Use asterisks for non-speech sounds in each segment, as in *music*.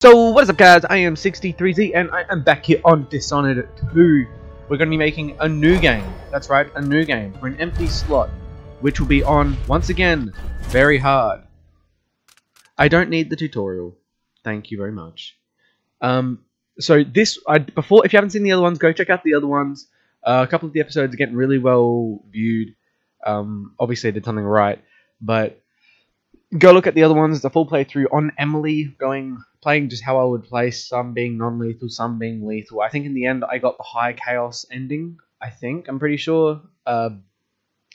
So, what is up guys, I am 63Z and I am back here on Dishonored 2. We're going to be making a new game. That's right, a new game for an empty slot, which will be on, once again, very hard. I don't need the tutorial. Thank you very much. Um, so this, I, before, if you haven't seen the other ones, go check out the other ones. Uh, a couple of the episodes are getting really well viewed. Um, obviously, I did something right, but go look at the other ones. The full playthrough on Emily, going playing just how I would play. Some being non-lethal, some being lethal. I think in the end I got the high chaos ending. I think I'm pretty sure. Uh,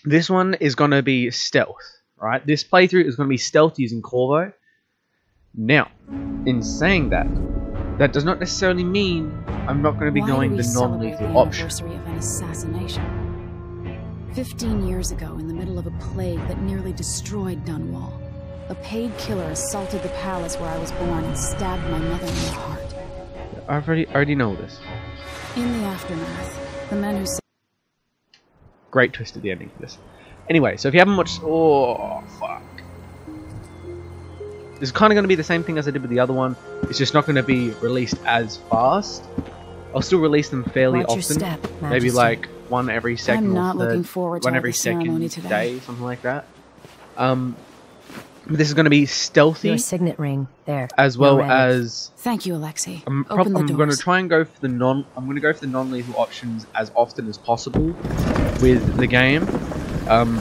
this one is going to be stealth, right? This playthrough is going to be stealth using Corvo. Now, in saying that, that does not necessarily mean I'm not going to be Why going the non-lethal option. of an assassination? Fifteen years ago, in the middle of a plague that nearly destroyed Dunwall, a paid killer assaulted the palace where I was born and stabbed my mother in the heart. I already already know this. In the aftermath, the men who Great twist at the ending for this. Anyway, so if you haven't watched, oh fuck, this is kind of going to be the same thing as I did with the other one. It's just not going to be released as fast. I'll still release them fairly Watch often. step, Maybe like one every second I'm or not third, looking forward to one every second today. day, something like that. Um, this is going to be stealthy Your signet ring. There. as well as Thank you, Alexei. I'm, prob- Open the I'm going to try and go for the non. I'm going to go for the non-lethal options as often as possible with the game, um,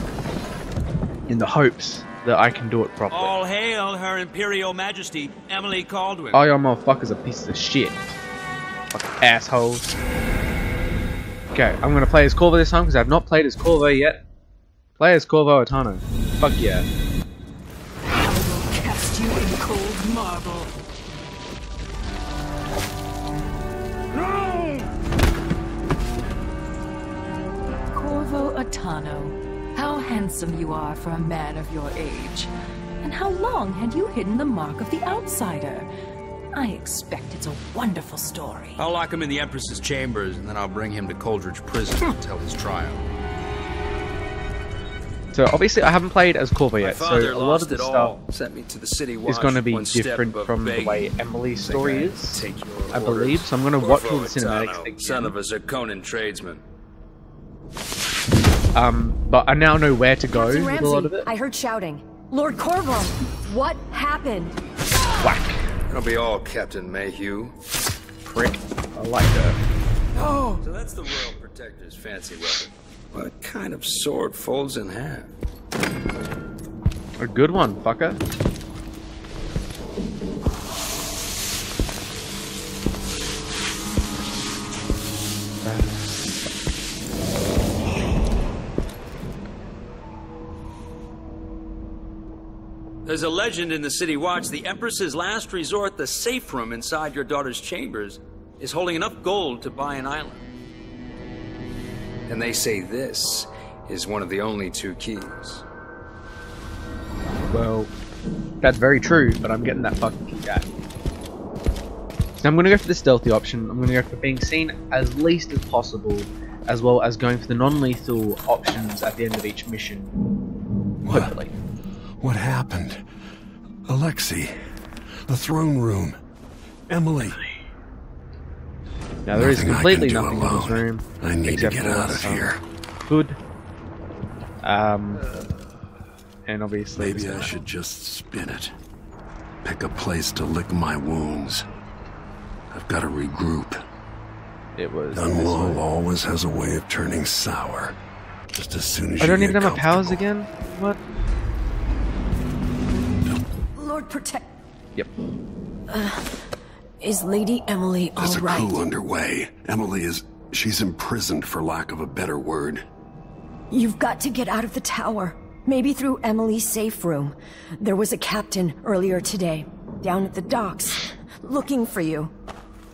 in the hopes that I can do it properly. All hail Her Imperial Majesty, Emily Kaldwin. All y'all motherfuckers are pieces of shit, fucking assholes. Okay, I'm going to play as Corvo this time because I've not played as Corvo yet. Play as Corvo Attano. Fuck yeah. Cast you in cold marble. Corvo Attano, how handsome you are for a man of your age. And how long had you hidden the mark of the outsider? I expect it's a wonderful story. I'll lock him in the Empress's chambers, and then I'll bring him to Coldridge Prison to tell his trial. So obviously I haven't played as Corvo yet, so a lot of the stuff. Sent me to the city is going to be different from the way Emily's story is. take your I believe, so I'm going to watch all the Corvo cinematics again. Son of a Serkonan tradesman. Um, but I now know where to go Captain with a lot of it. I heard shouting. Lord Corvo, what happened? Whack. That'll be all, Captain Mayhew. Prick. I like that. Oh! So that's the Royal Protector's fancy weapon. What kind of sword folds in half? A good one, fucker. There's a legend in the City Watch the Empress's last resort, the safe room inside your daughter's chambers, is holding enough gold to buy an island. And they say this is one of the only two keys. Well, that's very true, but I'm getting that fucking kick out. So I'm going to go for the stealthy option. I'm going to go for being seen as least as possible, as well as going for the non-lethal options at the end of each mission. What? Hopefully. What happened? Alexei. The throne room. Emily. Now there is Nothing I completely can do nothing in this room. I need to get out of some here. Food. Um, and obviously Maybe I guy. should just spin it. Pick a place to lick my wounds. I've got to regroup. It was. this Dunwall always has a way of turning sour. Just as soon as I you don't get even have my powers again. What? Lord Protect. Yep. Is Lady Emily all There's a coup underway. Emily is. She's imprisoned, for lack of a better word. You've got to get out of the tower. Maybe through Emily's safe room. There was a captain earlier today, down at the docks, looking for you.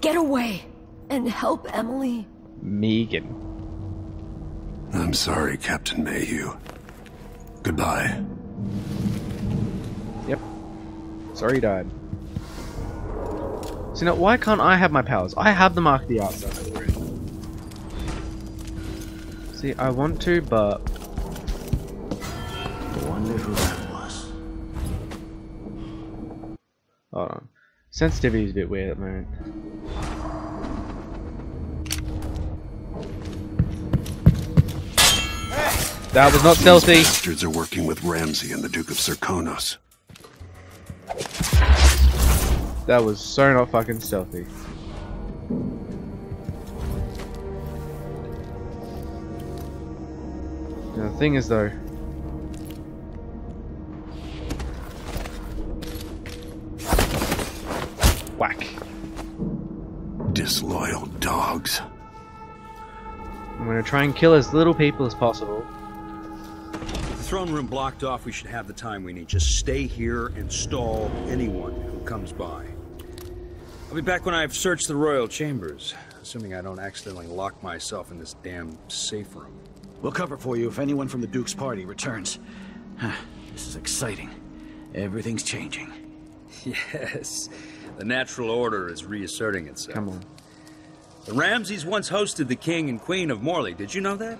Get away and help Emily. Megan. I'm sorry, Captain Mayhew. Goodbye. Yep. Sorry he died. So now, why can't I have my powers? I have the Mark of the Outsider already. See, I want to, but... I that was. Hold on. Sensitivity is a bit weird at the moment. That was not These stealthy. bastards are working with Ramsey and the Duke of Serkonos. That was so not fucking stealthy. Now, the thing is though, whack. Disloyal dogs. I'm gonna try and kill as little people as possible. With the throne room blocked off, we should have the time we need. Just stay here and stall anyone who comes by. I'll be back when I've searched the royal chambers, assuming I don't accidentally lock myself in this damn safe room. We'll cover for you if anyone from the Duke's party returns. this is exciting. Everything's changing. *laughs* Yes, the natural order is reasserting itself. Come on. The Ramseys once hosted the king and queen of Morley. Did you know that?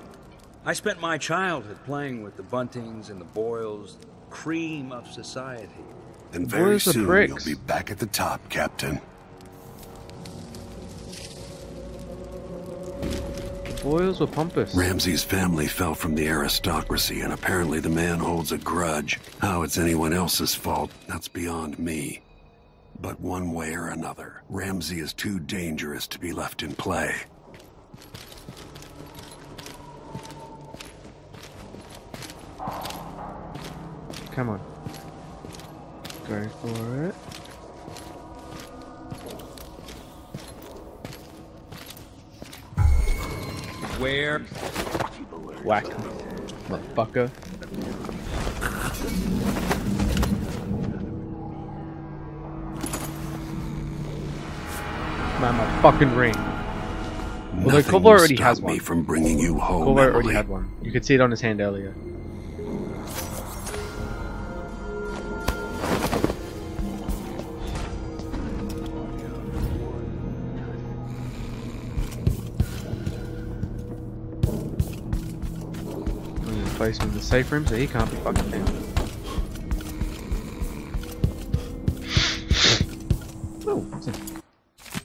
I spent my childhood playing with the Buntings and the Boyles, cream of society. And very Boys are soon you'll be back at the top, Captain. Boils were pompous. Ramsey's family fell from the aristocracy, and apparently the man holds a grudge. How it's anyone else's fault, that's beyond me. But one way or another, Ramsey is too dangerous to be left in play. Come on. Go for it. Where? Whack. Motherfucker. Man, my fucking ring. Although Nothing Corvo will already has me one. from bringing you home, Corvo already had one. You could see it on his hand earlier. Place him in the safe room so he can't be fucking found. Oh.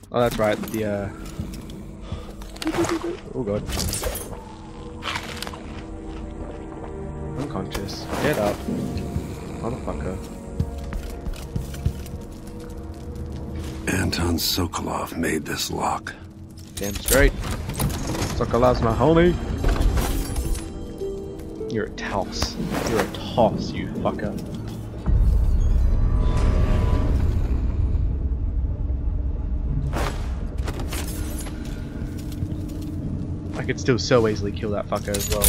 Oh, that's right. The uh. Oh god. Unconscious. Get up. Motherfucker. Anton Sokolov made this lock. Damn straight. Sokolov's my homie. You're a toss. You're a toss, you fucker. I could still so easily kill that fucker as well.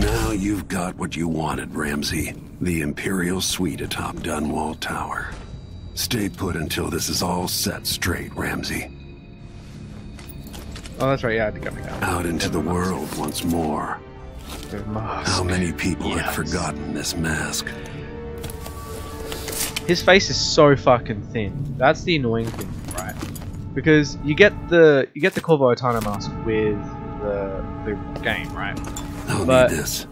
Now you've got what you wanted, Ramsey. The Imperial Suite atop Dunwall Tower. Stay put until this is all set straight, Ramsey. Oh, that's right. Yeah, I to go back out. Out into the world once more. How many people had forgotten this mask? His face is so fucking thin. That's the annoying thing, right? Because you get the you get the Corvo Attano mask with the the game, right? I'll But- need this.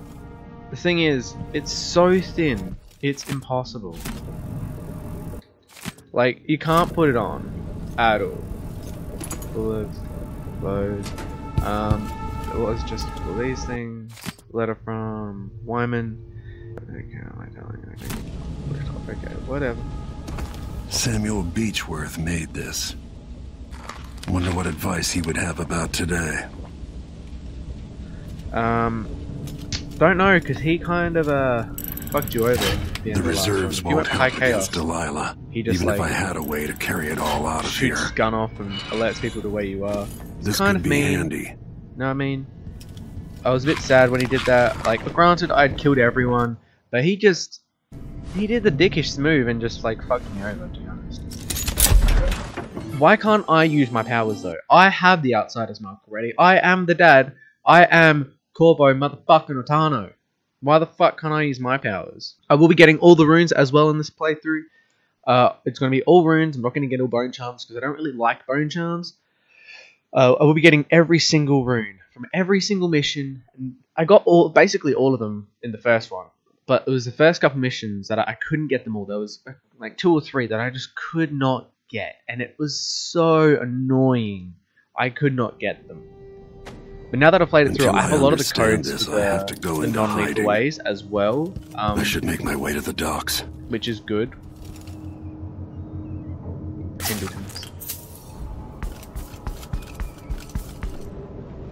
The thing is, it's so thin, it's impossible. Like you can't put it on at all. Bullets, clothes. Um, it was just all these things. Letter from Wyman. Okay, I telling you? Okay, okay, whatever. Samuel Beechworth made this. Wonder what advice he would have about today. Um, don't know, because he kind of uh fucked you over. The, end The reserves won't went high help chaos. against Delilah. He just, even if I had a way to carry it all out of here. his gun off and alerts people to where you are. It's This kind could of be mean. handy. No, I mean, I was a bit sad when he did that. Like, granted, I'd killed everyone, but he just he did the dickish move and just like fucked me over. To be honest. Why can't I use my powers though? I have the Outsiders mark already. I am the dad. I am Corvo motherfucking Attano. Why the fuck can't I use my powers? I will be getting all the runes as well in this playthrough. Uh, it's going to be all runes. I'm not going to get all bone charms because I don't really like bone charms. Uh, I will be getting every single rune from every single mission. I got all, basically all of them in the first one. but it was the first couple missions that I, I couldn't get them all. There was uh, like two or three that I just could not get, and it was so annoying. I could not get them. But now that I've played it through, Until I have I a lot of the codes this, I have to go the into non-lethal ways as well, um, I should make my way to the docks. which is good. Pendletons.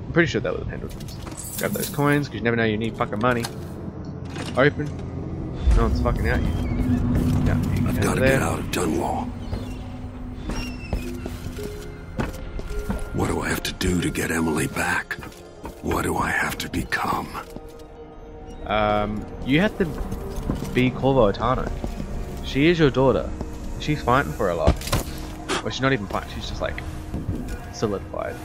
I'm pretty sure that was Pendletons. Grab those coins, because you never know you need fucking money. Open. No one's fucking out yet. Yeah, you I've got to there. get out of Dunwall. What do I have to do to get Emily back? What do I have to become? Um, you have to be Corvo Attano. She is your daughter. She's fighting for her life. Well, she's not even fighting. She's just like solidified.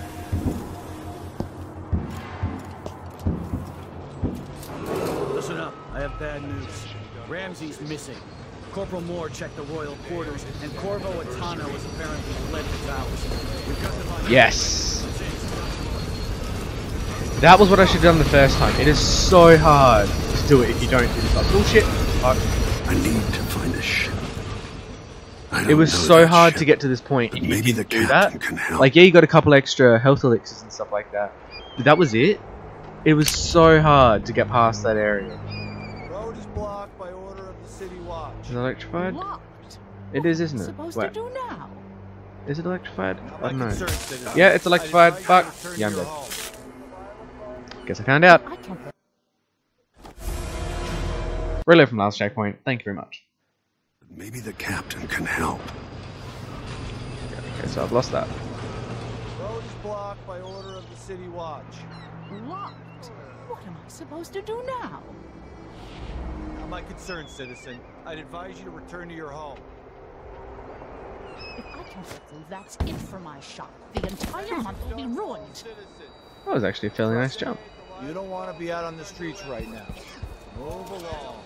Listen up, I have bad news. Ramsey's missing. Corporal Moore checked the royal quarters, and Corvo Attano is apparently fled the towers. We've got them on Yes. That was what I should have done the first time. It is so hard to do it if you don't do this. Like, bullshit. Fuck. I need to find a ship. I It don't was so hard ship, to get to this point. but if you maybe the do captain that. can help. Like, yeah, you got a couple extra health elixirs and stuff like that. But that was it. It was so hard to get past that area. Road is blocked by order of the city watch. Is it electrified? Locked. It is, isn't it? Supposed Wait, to do now. is it electrified? I don't know. Yeah, it's electrified. Fuck. you to return Yeah, I'm to your dead. Home. Guess I found out. I can't. From last checkpoint. Thank you very much. Maybe the captain can help. Okay, so I've lost that. Road is blocked by order of the city watch. Locked. What am I supposed to do now? Not my concern, citizen. I'd advise you to return to your home. If I can't get through, that's it for my shop. The entire *laughs* month will be ruined. That was actually a fairly nice jump. You don't want to be out on the streets right now. Move along.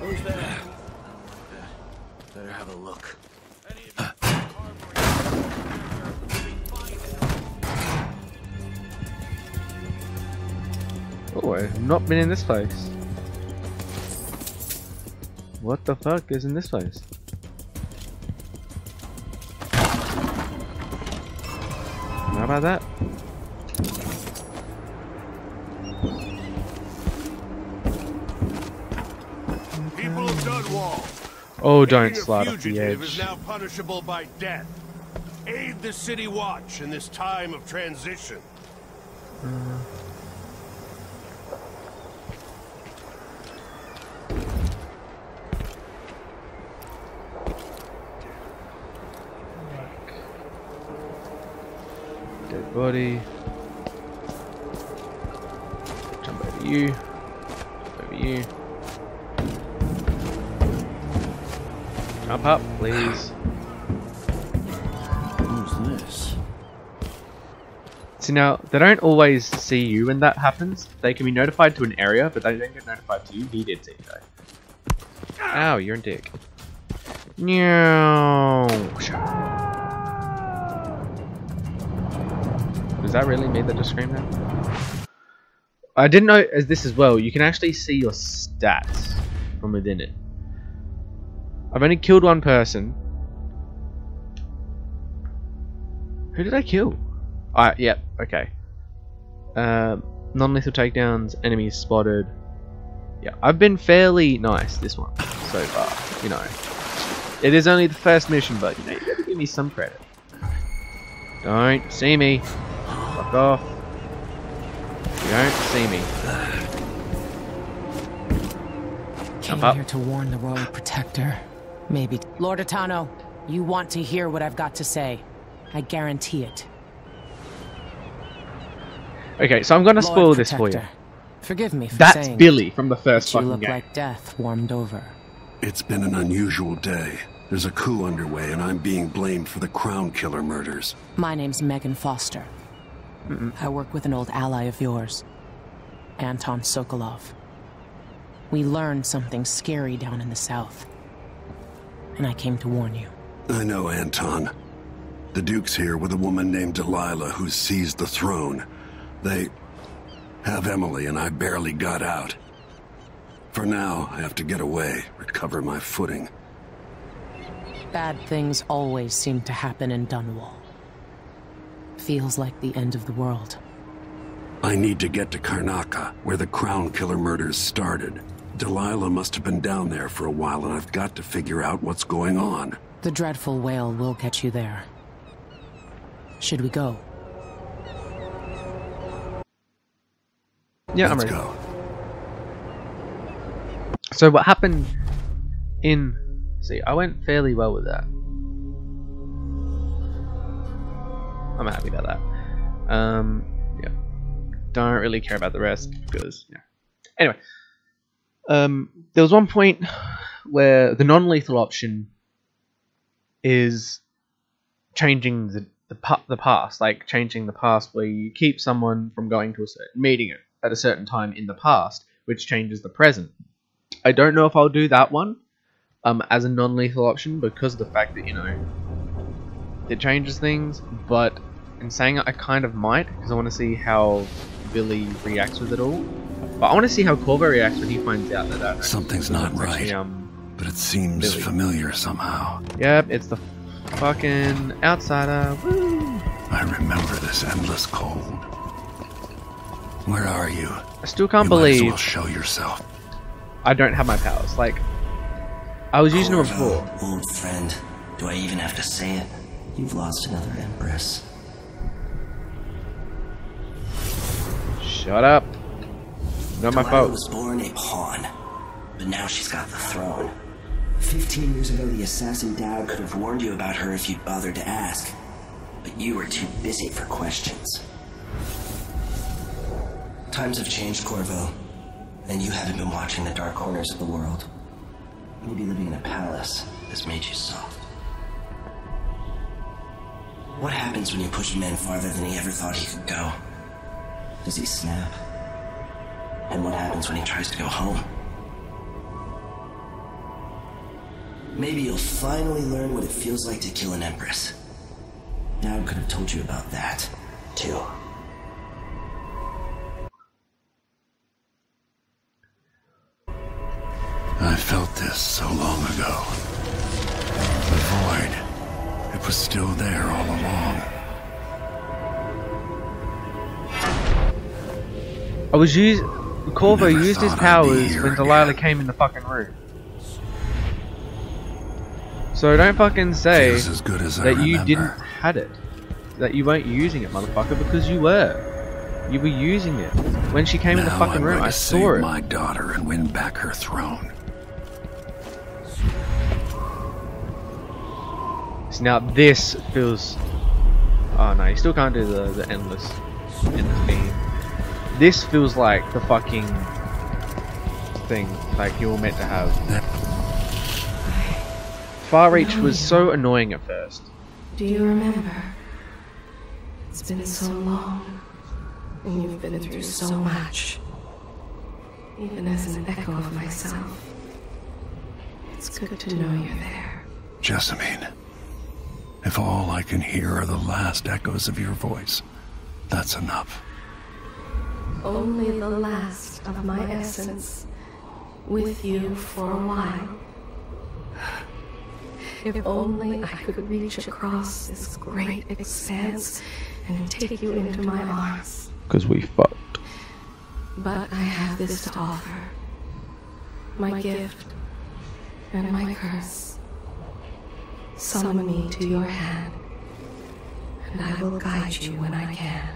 Who's there? Better have a look. Oh, I've not been in this place. What the fuck is in this place? About that? People of Dunwall. Oh, don't slide off the fugitive is edge. now punishable by death. Aid the city watch in this time of transition. Dead body. Jump over you. Jump over you. Jump up, please. Who's this? See now, they don't always see you when that happens. They can be notified to an area, but they don't get notified to you. He did see you though. Ow, you're a dick. No. Was that really me that just screamed that? I didn't know as this as well. You can actually see your stats from within it. I've only killed one person. Who did I kill? Ah, yep, okay. Um, non-lethal takedowns, enemies spotted. Yeah, I've been fairly nice this one so far. You know, it is only the first mission, but you know, you gotta give me some credit. Don't see me. Fuck off. You don't see me. Came up. here to warn the Royal Protector. Maybe. Lord Attano, you want to hear what I've got to say. I guarantee it. Okay, so I'm gonna Lord spoil this for you. Forgive me for That's saying Billy from the first but you look game. like death warmed over. It's been an unusual day. There's a coup underway, and I'm being blamed for the Crown Killer murders. My name's Megan Foster. I work with an old ally of yours, Anton Sokolov. We learned something scary down in the south. And I came to warn you. I know, Anton. The Duke's here with a woman named Delilah who seized the throne. They... have Emily and I barely got out. For now, I have to get away, recover my footing. Bad things always seem to happen in Dunwall. Feels like the end of the world. I need to get to Karnaca, where the Crown Killer murders started. Delilah must have been down there for a while, and I've got to figure out what's going on. The Dreadful Wale will get you there. Should we go? Yeah, Let's I'm ready. go. So what happened in see, I went fairly well with that. I'm happy about that. Um yeah. Don't really care about the rest because yeah. Anyway. Um there was one point where the non lethal option is changing the the, the past, like changing the past where you keep someone from going to a certain meeting at, at a certain time in the past, which changes the present. I don't know if I'll do that one um, as a non-lethal option because of the fact that you know it changes things. But in saying it, I kind of might because I want to see how Billy reacts with it all. But I want to see how Corvo reacts when he finds out that that Something's not that's actually, right, um, but it seems Billy. familiar somehow. yep, it's the fucking outsider. Woo! I remember this endless cold. Where are you? I still can't you might as well show yourself. I don't have my powers. Like, I was using them before. Old friend. Do I even have to say it? You've lost another empress. Shut up. Not my fault. was born a pawn, but now she's got the throne. Fifteen years ago, the assassin Dowd could have warned you about her if you'd bothered to ask. But you were too busy for questions. Times have changed, Corvo. And you haven't been watching the dark corners of the world. Maybe living in a palace has made you soft. What happens when you push a man farther than he ever thought he could go? Does he snap? And what happens when he tries to go home? Maybe you'll finally learn what it feels like to kill an empress. Dowd could have told you about that, too. I felt this so long ago. The void. It was still there all along. I was using. Corvo Never used his thought I'd be powers when Delilah again. came in the fucking room. So don't fucking say as good as I that you didn't had it. That you weren't using it, motherfucker, because you were. You were using it. When she came in the Now fucking I'm room, I saw it. my daughter and win back her throne. So now this feels. Oh no, you still can't do the, the endless, endless beam. This feels like the fucking thing like you're meant to have. Far Reach was so annoying at first. Do you remember? It's been so long, and you've been through so much. Even as an echo of myself, it's good to know you're there. Jessamine, if all I can hear are the last echoes of your voice, that's enough. Only the last of my essence, with you for a while. If only I could reach across this great expanse and take you into my arms. Because we fucked. But I have this to offer. My gift and my curse. Summon me to your hand, and I will guide you when I can.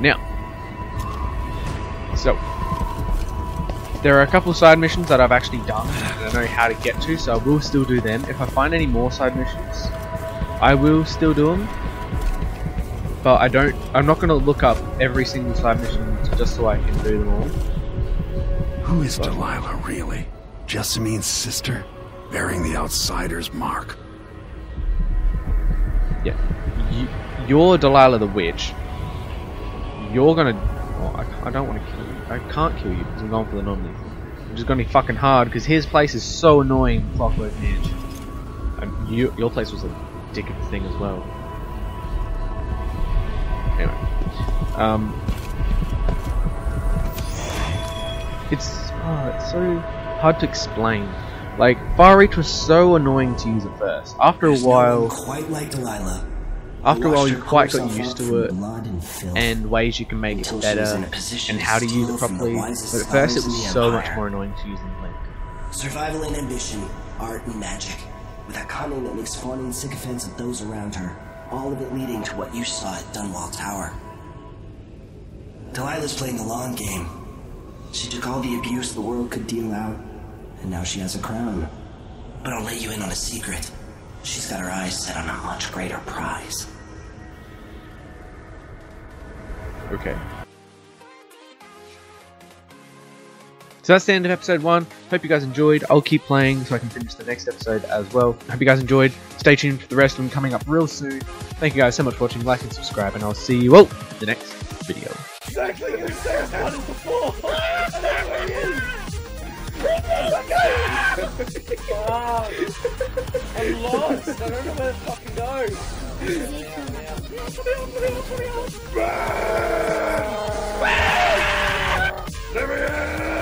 Now, so there are a couple of side missions that I've actually done and I know how to get to, so I will still do them. If I find any more side missions, I will still do them. But I don't. I'm not going to look up every single side mission just so I can do them all. Who is Delilah, really? Jessamine's sister? Bearing the outsider's mark. Yeah, you, you're Delilah the witch. You're gonna. Oh, I, I don't want to kill you. I can't kill you because I'm going for the non-lethal. Which is gonna be fucking hard because his place is so annoying, Clockwork Ninja. And you, your place was a dick of a thing as well. Anyway, um, it's oh, it's so hard to explain. Like Far Reach was so annoying to use at first. After a while, quite like Delilah. after a while, you quite got used to it, and and ways you can make it Until she was better, in a position and how to use it properly. But at first, it was so much more annoying to use than Blink. Survival and ambition, art and magic, with a cunning that makes fawning sycophants of those around her. All of it leading to what you saw at Dunwall Tower. Delilah's playing the long game. She took all the abuse the world could deal out, and now she has a crown. But I'll let you in on a secret. She's got her eyes set on a much greater prize. Okay. So that's the end of episode one. Hope you guys enjoyed. I'll keep playing so I can finish the next episode as well. Hope you guys enjoyed. Stay tuned for the rest of them coming up real soon. Thank you guys so much for watching. Like and subscribe, and I'll see you all in the next video exactly in his stairs one is before. That's where he is. Fuck! I'm lost! I don't know where to fucking go! Burn! Burn! There!